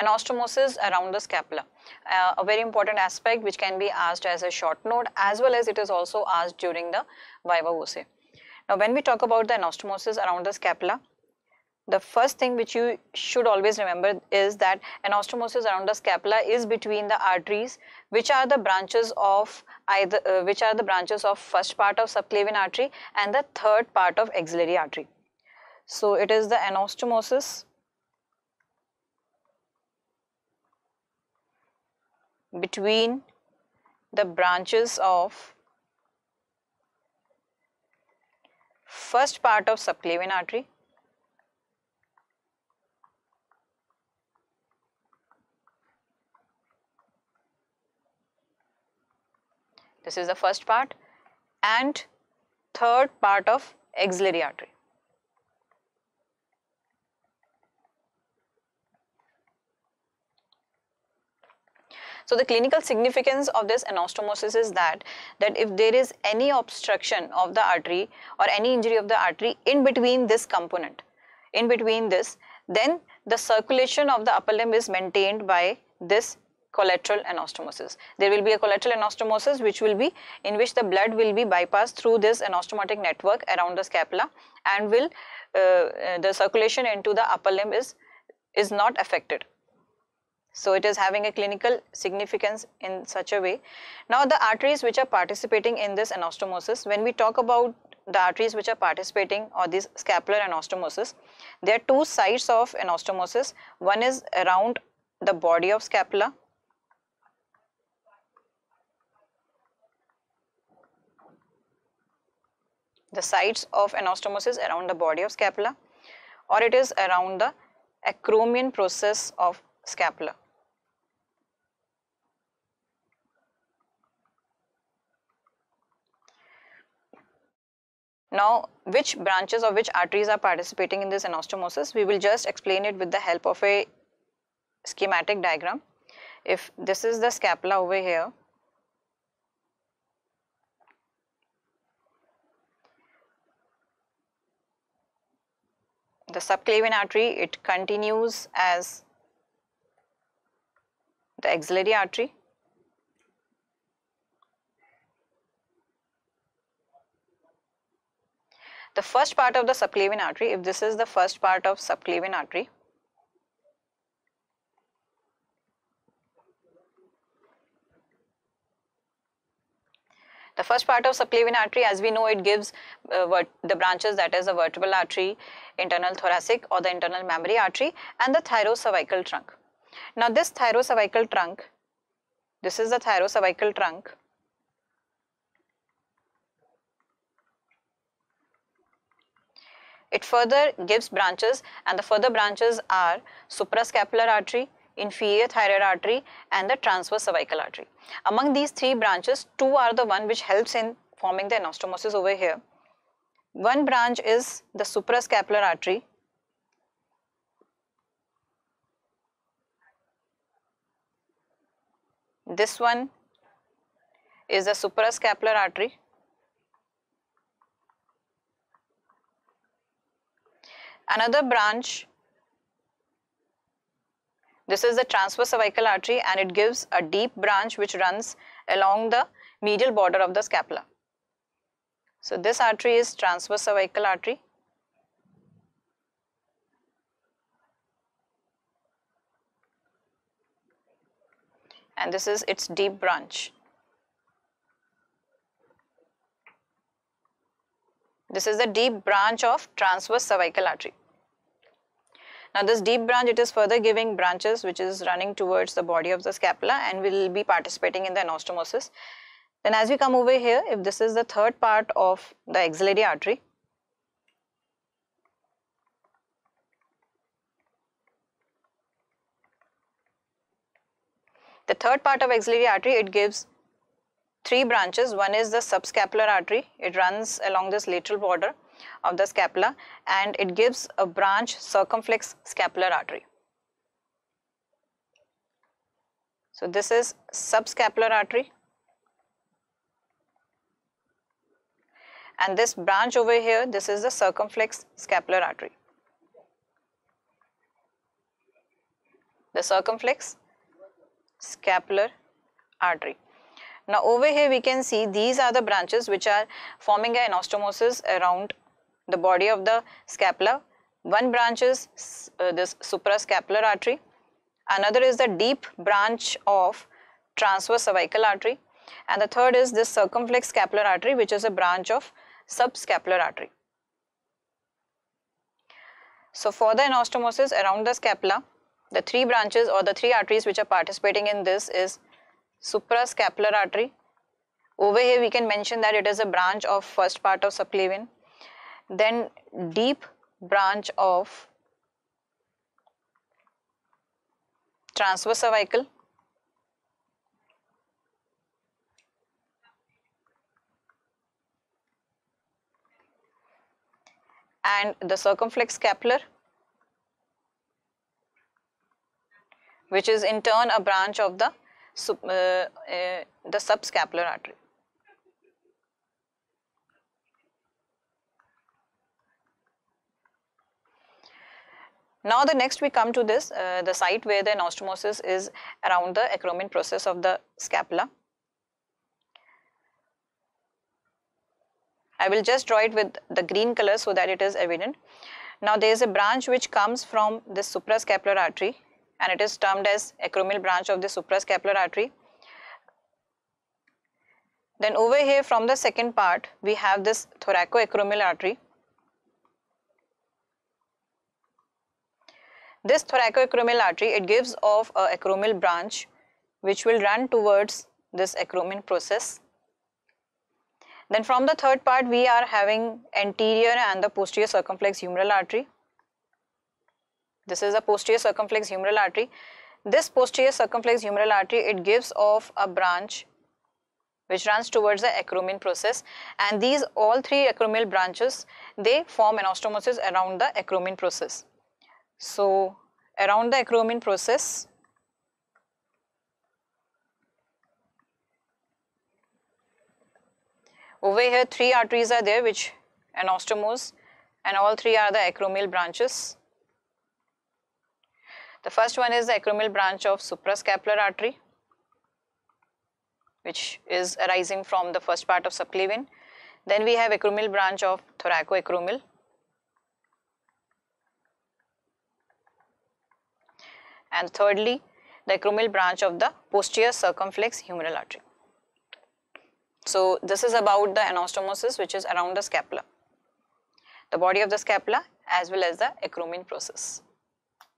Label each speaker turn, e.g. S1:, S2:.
S1: anastomosis around the scapula. Uh, a very important aspect which can be asked as a short note as well as it is also asked during the viva voce. Now when we talk about the anastomosis around the scapula, the first thing which you should always remember is that anastomosis around the scapula is between the arteries which are the branches of either uh, which are the branches of first part of subclavian artery and the third part of axillary artery. So it is the anastomosis between the branches of first part of subclavian artery this is the first part and third part of axillary artery So the clinical significance of this anastomosis is that that if there is any obstruction of the artery or any injury of the artery in between this component, in between this, then the circulation of the upper limb is maintained by this collateral anastomosis. There will be a collateral anastomosis which will be in which the blood will be bypassed through this anastomotic network around the scapula and will uh, uh, the circulation into the upper limb is is not affected. So it is having a clinical significance in such a way. Now the arteries which are participating in this anastomosis, when we talk about the arteries which are participating or this scapular anastomosis, there are two sides of anastomosis. One is around the body of scapula. The sides of anastomosis around the body of scapula or it is around the acromion process of scapula. Now, which branches or which arteries are participating in this anastomosis? We will just explain it with the help of a schematic diagram. If this is the scapula over here, the subclavian artery, it continues as the axillary artery the first part of the subclavian artery, if this is the first part of subclavian artery, The first part of subclavian artery, as we know, it gives uh, the branches that is the vertebral artery, internal thoracic or the internal mammary artery and the thyrocervical trunk. Now this thyrocervical trunk, this is the thyrocervical trunk It further gives branches and the further branches are suprascapular artery, inferior thyroid artery and the transverse cervical artery. Among these three branches, two are the one which helps in forming the anastomosis over here. One branch is the suprascapular artery. This one is the suprascapular artery Another branch, this is the transverse cervical artery and it gives a deep branch which runs along the medial border of the scapula. So this artery is transverse cervical artery. And this is its deep branch. This is the deep branch of transverse cervical artery. Now this deep branch, it is further giving branches which is running towards the body of the scapula and will be participating in the anastomosis. Then as we come over here, if this is the third part of the axillary artery, the third part of axillary artery, it gives three branches. One is the subscapular artery. It runs along this lateral border of the scapula and it gives a branch circumflex scapular artery. So this is subscapular artery and this branch over here this is the circumflex scapular artery. the circumflex scapular artery. Now over here we can see these are the branches which are forming an anastomosis around the body of the scapula. One branch is uh, this suprascapular artery, another is the deep branch of transverse cervical artery and the third is this circumflex scapular artery which is a branch of subscapular artery. So for the anastomosis around the scapula, the three branches or the three arteries which are participating in this is suprascapular artery. Over here we can mention that it is a branch of first part of subclavian. Then deep branch of transverse cervical and the circumflex scapular which is in turn a branch of the uh, uh, the subscapular artery. Now the next we come to this, uh, the site where the anastomosis is around the acromion process of the scapula. I will just draw it with the green color so that it is evident. Now there is a branch which comes from this suprascapular artery and it is termed as acromial branch of the suprascapular artery. Then over here from the second part we have this thoracoacromial artery. This thoracoacromial artery it gives off a acromial branch which will run towards this acromion process then from the third part we are having anterior and the posterior circumflex humeral artery. This is a posterior circumflex humeral artery. This posterior circumflex humeral artery it gives off a branch which runs towards the acromion process and these all three acromial branches they form anastomosis around the acromion process. So around the acromion process Over here three arteries are there which anastomose and all three are the acromial branches. The first one is the acromial branch of suprascapular artery which is arising from the first part of subclavian. Then we have acromial branch of thoracoacromial. And thirdly, the acromial branch of the posterior circumflex humeral artery. So this is about the anastomosis which is around the scapula, the body of the scapula as well as the acromion process.